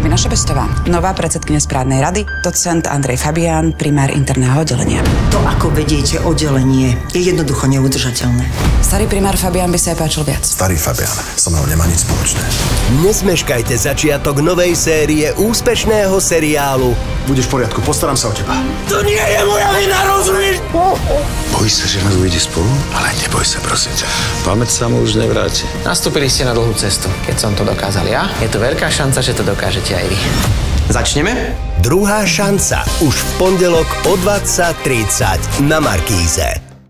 Sabina Šebestová, nová predsedkynia správnej rady, docent Andrej Fabián, primár interného oddelenia. To, ako vediete oddelenie, je jednoducho neudržateľné. Starý primár Fabián by sa aj páčil viac. Starý Fabián so mnou nemá nič spoločné. Nezmeškajte začiatok novej série úspešného seriálu Budeš v poriadku, postaram sa o teba. To nie je moja vina, rozumieš? Bojíš sa, že nás ujde spolu? Ale neboj sa, prosím ťa. Pamäť sa mu už nevráti. Nastúpili ste na dlhú cestu. Keď som to dokázal ja, je tu veľká šanca, že to dokážete aj vy. Začneme? Druhá šanca už v pondelok o 20.30 na Markíze.